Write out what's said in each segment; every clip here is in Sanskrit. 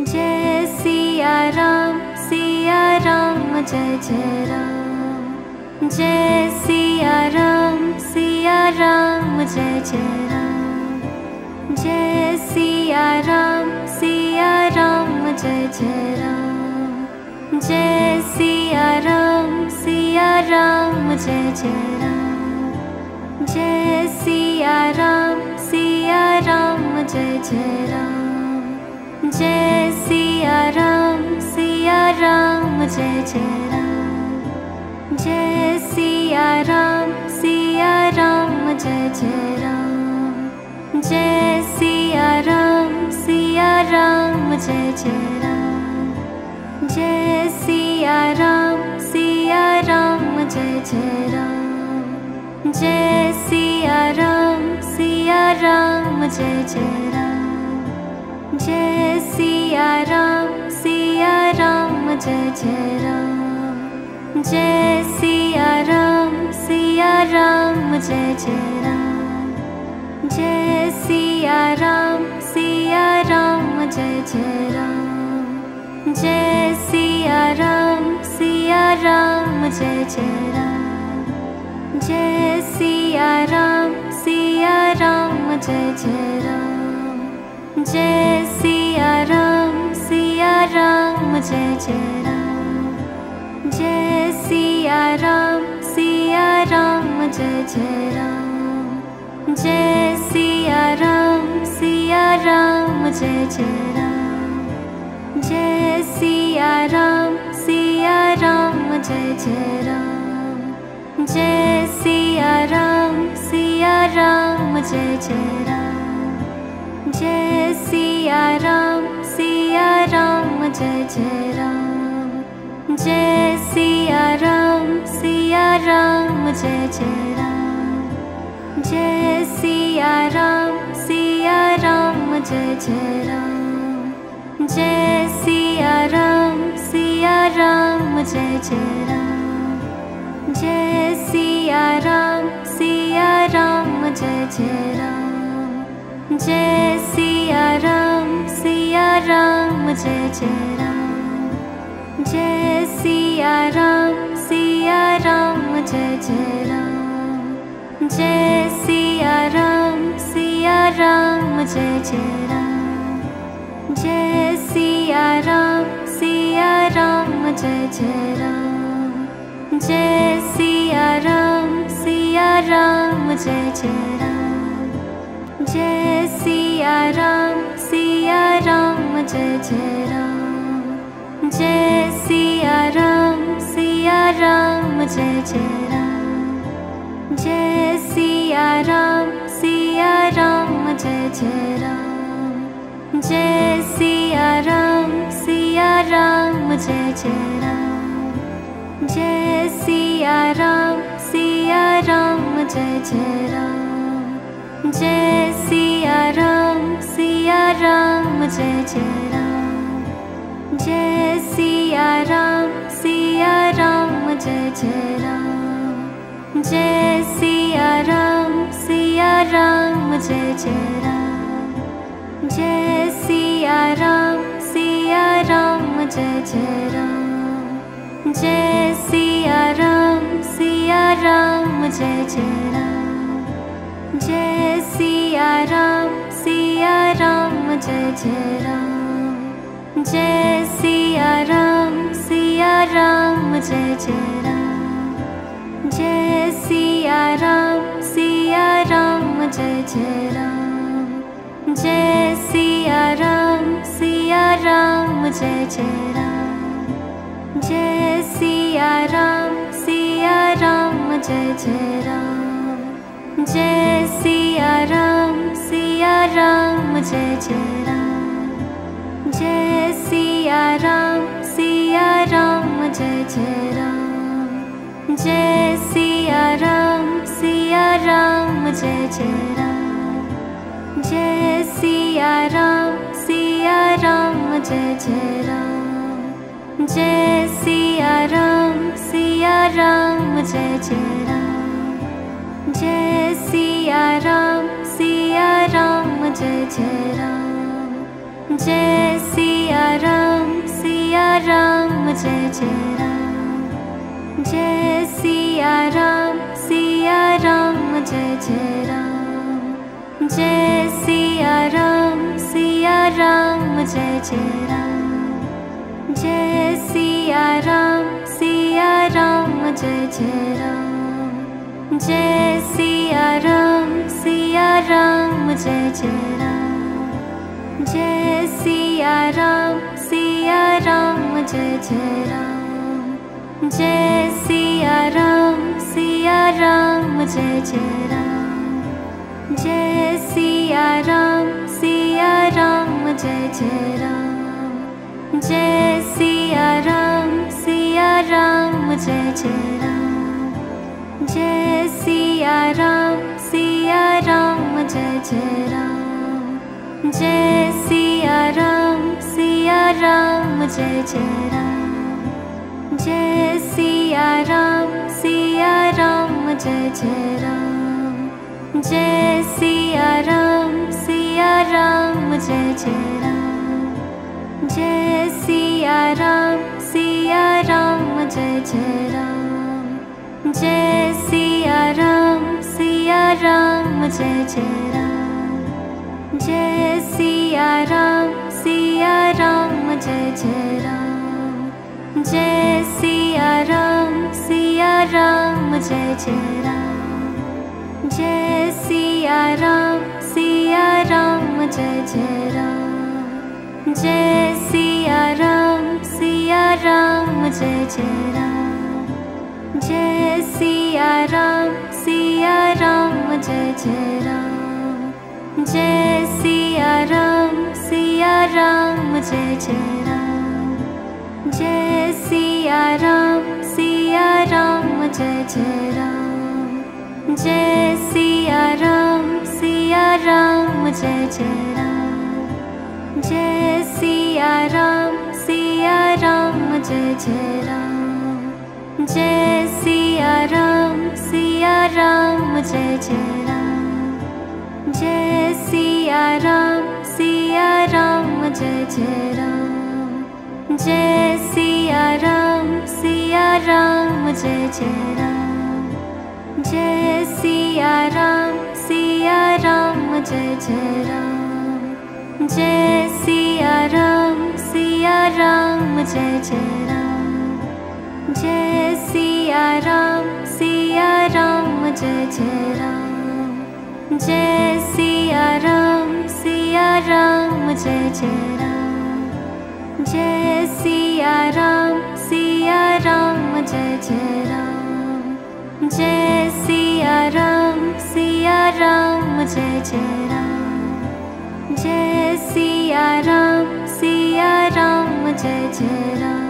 जय सिया राम सिया राम जय जय राम जय सिया राम सिया राम जय जय राम जय सिया राम सिया राम जय जय राम जय सिया राम सिया राम जय जय राम जय सिया राम सिया राम जय जय राम जय सिया राम सिया राम जय जय राम जय सिया राम सिया राम जय जय राम जय सिया राम सिया राम जय जय राम जय सिया राम सिया राम जय जय राम जय सिया राम सिया राम जय जय राम जय सिया राम सिया राम जय जय राम जय सिया राम सिया राम जय जय राम जय सिया राम सिया राम जय जय राम जय सिया राम सिया राम जय जय राम जय सिया राम सिया राम जय जय राम जय सिया राम सिया राम जय जय राम जय सिया राम सिया राम जय जय राम जय सिया राम सिया राम जय जय राम जय सिया राम सिया राम जय जय राम जय सिया राम सिया राम जय जय राम जय सिया राम सिया राम जय जय राम जय सिया राम सिया राम जय जय राम जय सिया राम सिया राम जय जय राम जय सिया राम सिया राम जय जय राम जय सिया राम सिया राम जय जय राम जय सिया राम सिया राम जय जय राम जय सिया राम सिया राम जय जय राम जय सिया राम सिया राम जय जय राम जय सिया राम सिया राम जय जय राम जय सिया राम सिया राम जय जय राम जय सिया राम सिया राम जय जय राम जय सिया राम सिया राम जय जय राम जय सिया राम सिया राम जय जय राम जय सिया राम सिया राम जय जय राम जय सिया राम सिया राम जय जय राम जय सिया राम सिया राम जय जय राम जय जय जय राम जय सिया राम जय जय जय सिया राम जय जय राम जय जय जय सिया राम सिया राम जय जय राम जय सिया राम सिया राम जय जय राम जय सिया राम सिया राम जय जय राम जय सिया राम सिया राम जय जय राम जय सिया राम सिया राम जय जय राम जय सिया राम सिया राम जय जय राम जय सिया राम सिया राम जय जय राम जय सिया राम सिया राम जय जय राम जय सिया राम सिया राम जय जय राम जय सिया राम सिया राम जय जय राम जय सिया राम सिया राम जय जय जय सिया राम जय राम जय सिया राम जय राम जय सिया राम सिया राम जय जय सिया राम जय राम जय जय जय राम जय सिया राम सिया राम जय जय राम जय सिया राम सिया राम जय जय राम जय सिया राम जय जय राम जय सिया राम सिया राम जय जय जय सिया राम सिया राम जय जय राम जय सिया राम सिया राम जय जय राम जय सिया राम सिया राम जय जय राम जय सिया राम सिया राम जय जय राम जय सिया राम सिया राम जय जय राम जय सिया राम सिया राम जय जय राम जय सिया राम सिया राम जय जय राम जय सिया राम सिया राम जय जय राम जय सिया राम सिया राम जय जय राम जय सिया राम सिया राम जय जय राम जय राम सिया राम जय जय जय सिया राम जय जय सिया राम जय राम जय सिया राम सिया राम जय राम जय सिया राम सिया राम जय राम जय राम जय राम जय राम सिया राम जय जय राम जय जय जय राम जय सिया राम जय जय राम जय सिया राम सिया राम जय जय सिया राम सिया राम जय जय राम जय सिया राम सिया राम जय जय राम जय सिया राम सिया राम जय जय राम जय सिया राम सिया राम जय जय राम जय सिया राम सिया राम जय जय राम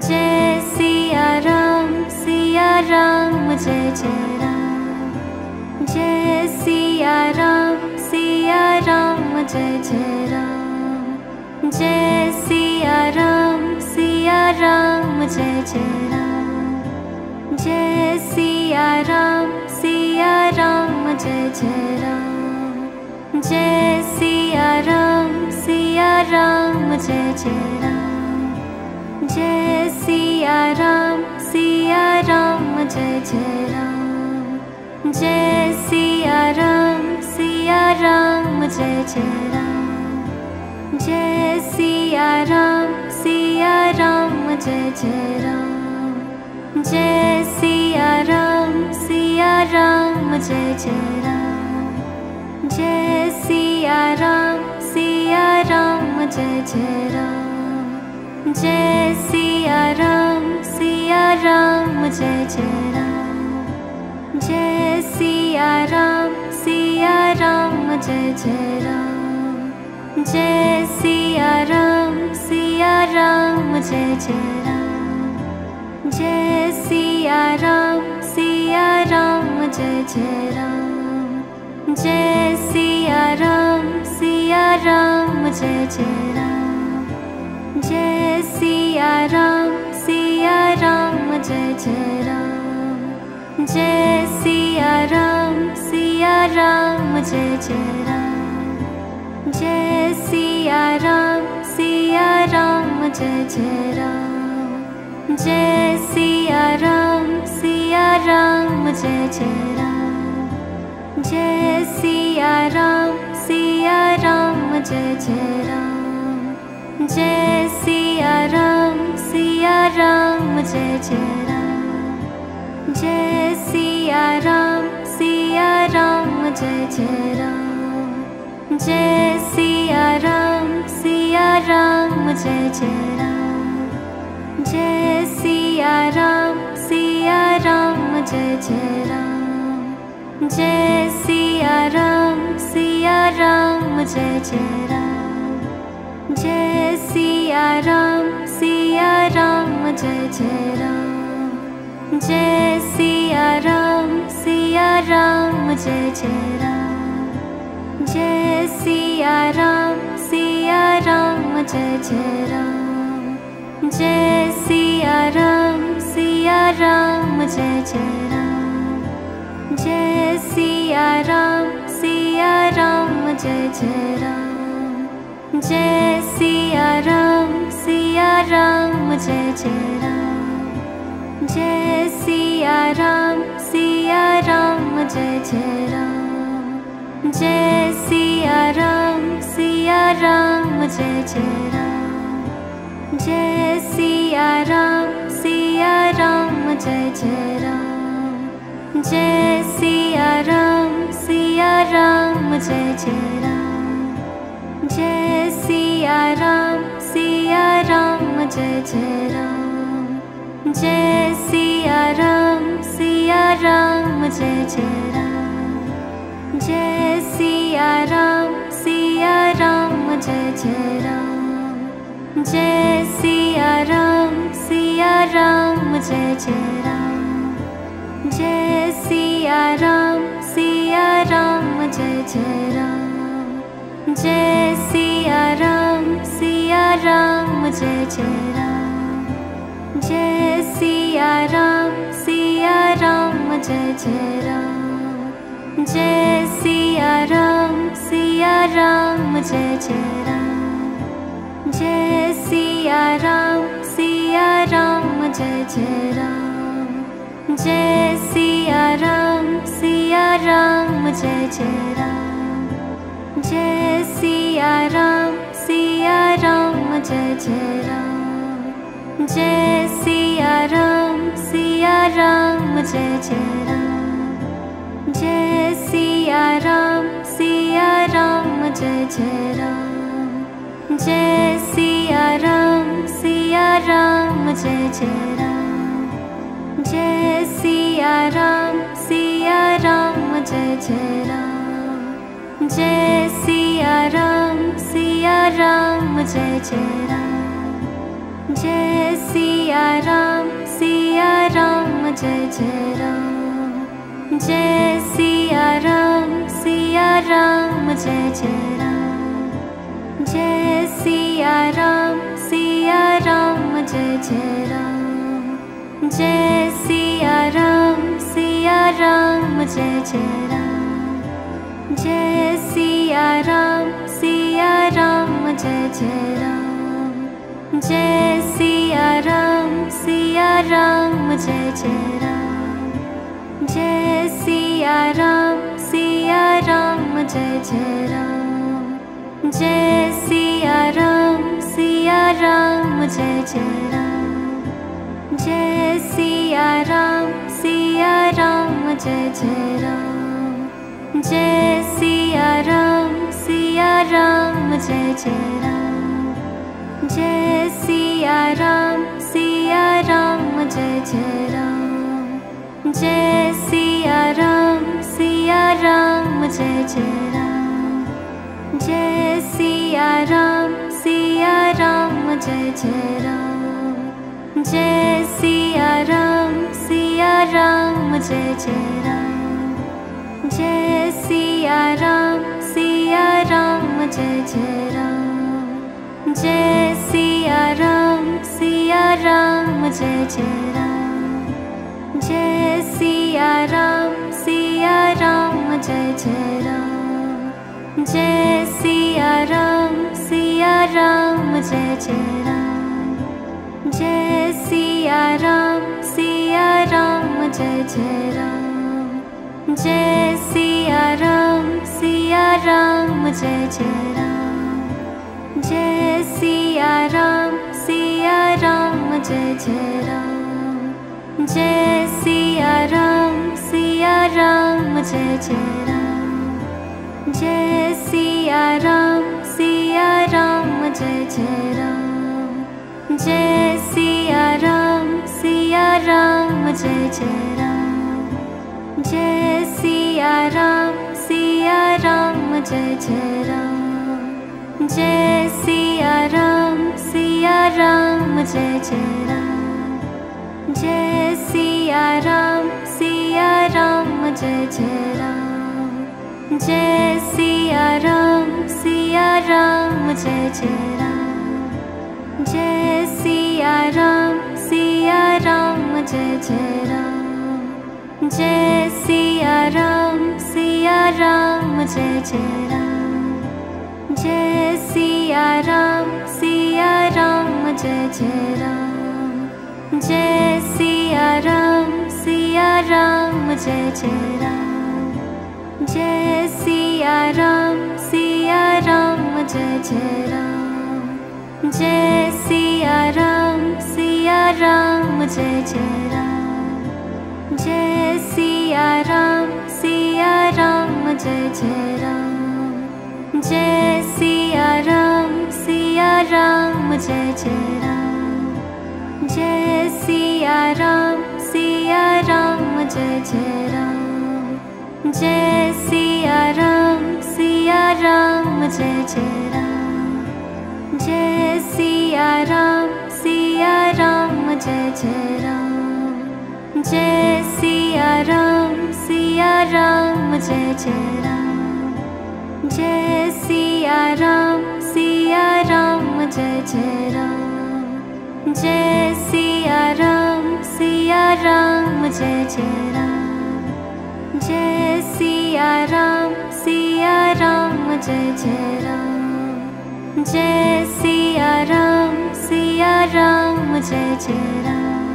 जय सिया राम सिया राम जय जय राम जय सिया राम सिया राम जय जय राम जय सिया राम सिया राम जय जय राम जय सिया राम सिया राम जय जय राम जय सिया राम सिया राम जय जय राम जय सिया राम सिया राम जय जय राम जय राम जय जय राम जय जय जय सिया राम जय जय राम जय राम जय सिया राम सिया राम जय जय राम जय सिया राम सिया राम जय जय राम जय सिया राम सिया राम जय जय राम जय सिया राम सिया राम जय जय राम जय सिया राम सिया राम जय जय राम जय सिया राम सिया राम जय जय राम जय सिया राम सिया राम जय जय राम जय सिया राम सिया राम जय जय राम जय सिया राम सिया राम जय जय राम जय सिया राम सिया राम जय जय राम जय सिया राम सिया राम जय जय जय सिया राम जय जय राम जय सिया राम जय जय राम जय राम जय जय सिया राम जय जय जय सिया राम सिया राम जय जय राम जय सिया राम सिया राम जय जय राम जय सिया राम सिया राम जय जय राम जय सिया राम सिया राम जय जय राम जय सिया राम सिया राम जय जय राम जय सिया राम सिया राम जय जय राम जय सिया राम सिया राम जय जय राम जय सिया राम सिया राम जय जय राम जय सिया राम सिया राम जय जय राम जय सिया राम सिया राम जय जय राम सिया राम सिया राम जय जय राम जय सिया राम सिया राम जय जय राम जय सिया राम सिया राम जय जय राम जय सिया राम सिया राम जय जय राम जय सिया राम सिया राम जय जय राम जय सिया राम सिया राम जय जय राम जय सिया राम सिया राम जय जय राम जय सिया राम सिया राम जय जय राम जय सिया राम सिया राम जय जय राम जय सिया राम सिया राम जय जय राम जय सिया राम सिया राम जय राम जय सिया राम सिया राम जय राम जय सिया राम सिया राम जय जय राम जय सिया राम सिया राम जय जय जय सिया राम जय जय जय सिया राम सिया राम जय जय राम जय सिया राम सिया राम जय जय राम जय सिया राम सिया राम जय जय राम जय सिया राम सिया राम जय जय राम जय सिया राम सिया राम जय जय राम जय सिया राम सिया राम जय जय राम जय सिया राम सिया राम जय जय राम जय सिया राम सिया राम जय जय राम जय सिया राम सिया राम जय जय राम जय सिया राम सिया राम जय जय राम जय सिया राम सिया राम जय जय राम जय सिया राम सिया राम जय जय राम जय सिया राम सिया राम जय जय राम जय सिया राम सिया राम जय जय राम जय सिया राम सिया राम जय जय राम जय राम सिया राम जय राम जय राम जय जय सिया राम जय राम जय सिया राम सिया राम जय जय राम जय सिया राम सिया राम जय राम जय सिया राम सिया राम जय जय राम जय सिया राम सिया राम जय जय राम जय सिया राम सिया राम जय जय राम जय सिया राम सिया राम जय जय राम जय सिया राम सिया राम जय जय राम सिया राम सिया राम जय जय राम जय सिया राम सिया राम जय जय राम जय सिया राम सिया राम जय जय राम जय सिया राम सिया राम जय जय राम जय सिया राम सिया राम जय जय राम जय सिया राम सिया राम जय जय राम जय सिया राम सिया राम जय जय राम जय सिया राम सिया राम जय जय राम जय सिया राम सिया राम जय जय राम जय सिया राम सिया राम जय जय राम जय सिया राम सिया राम जय जय राम जय सिया राम सिया राम जय जय राम जय सिया राम सिया राम जय जय राम जय सिया राम सिया राम जय जय राम जय सिया राम सिया राम जय जय राम जय सिया राम सिया राम जय जय राम जय सिया राम सिया राम जय जय राम जय सिया राम सिया राम जय जय राम जय सिया राम सिया राम जय जय राम जय सिया राम सिया राम जय जय राम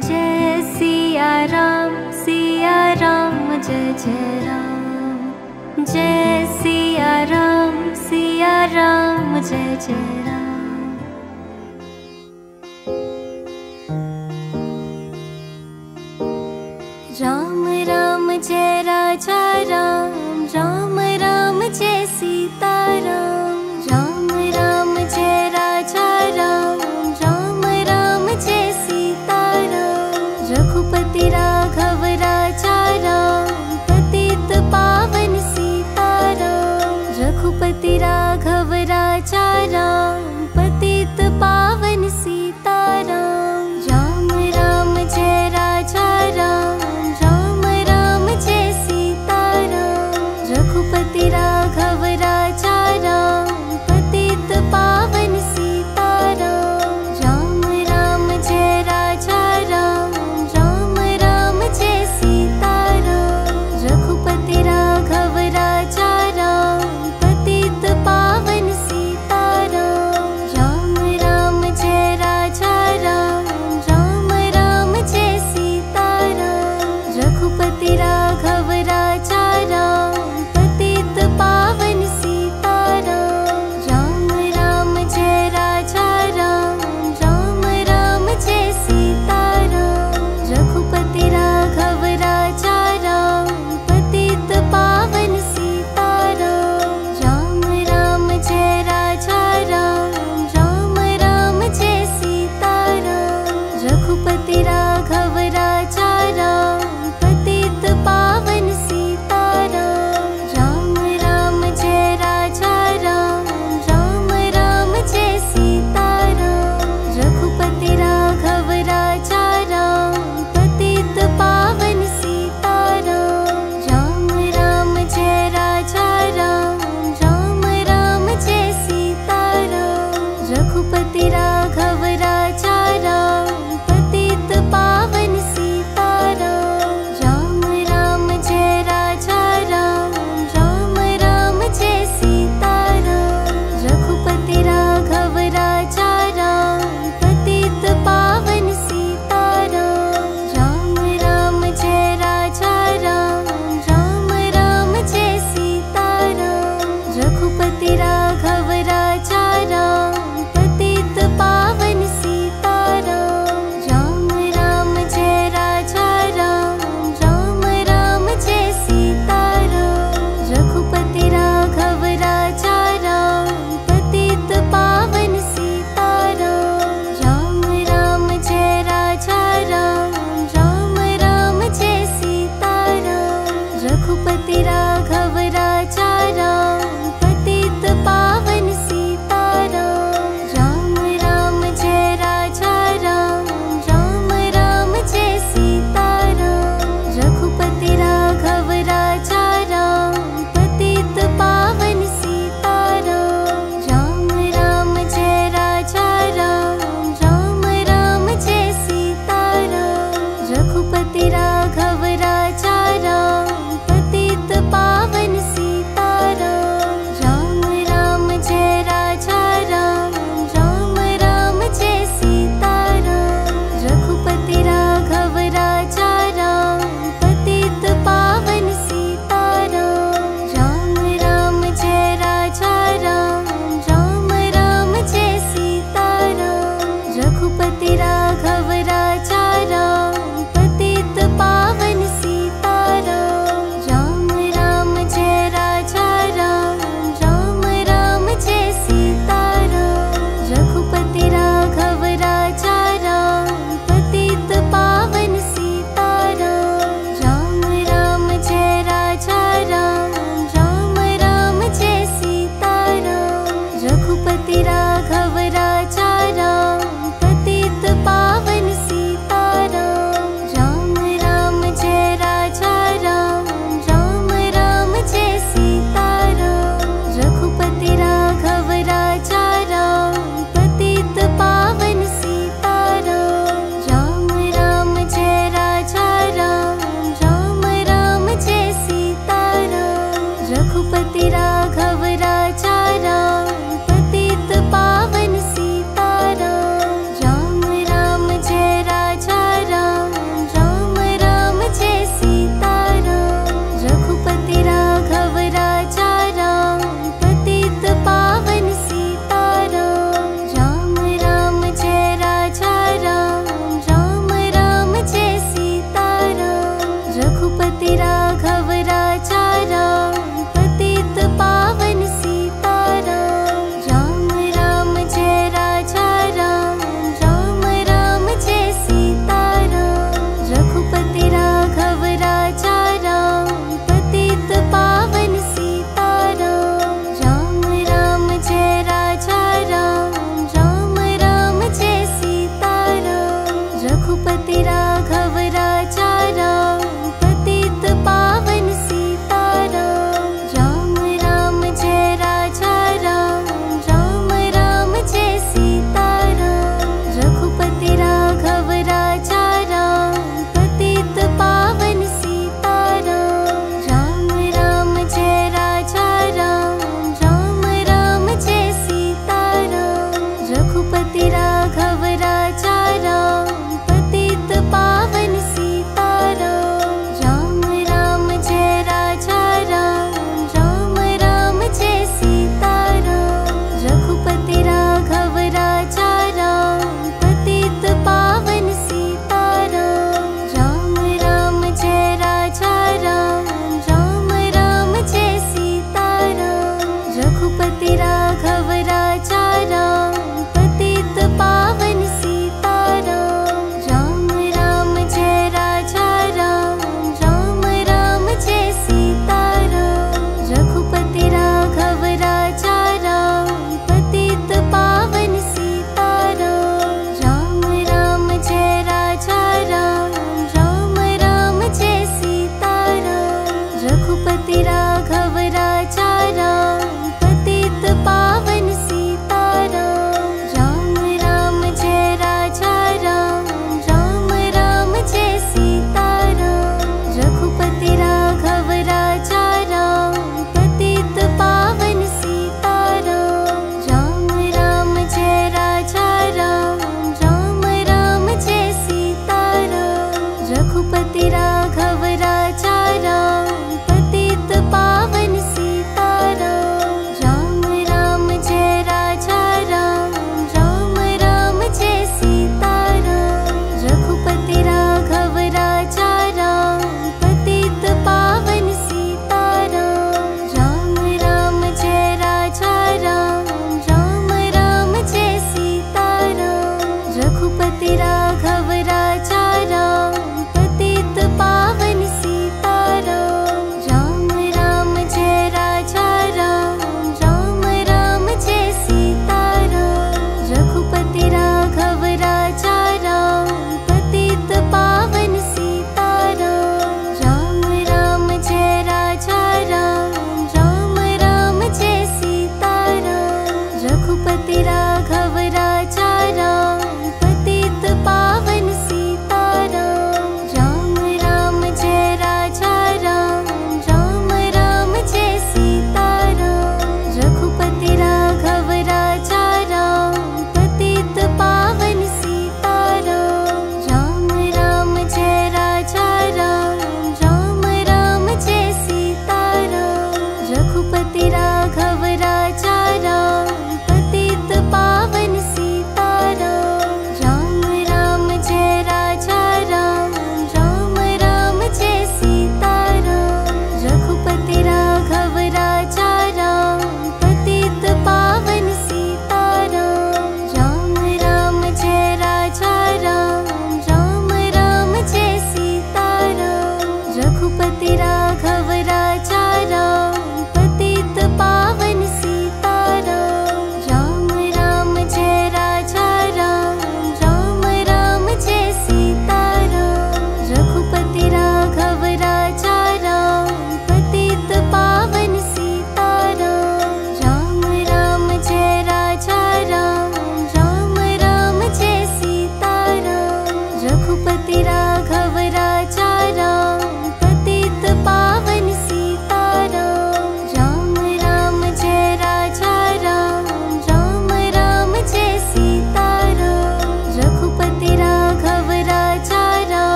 जय सिया राम सिया राम जय जय राम। जय सिया राम सिया राम जय जय राम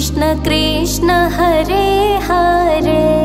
कृष्ण कृष्ण हरे हरे।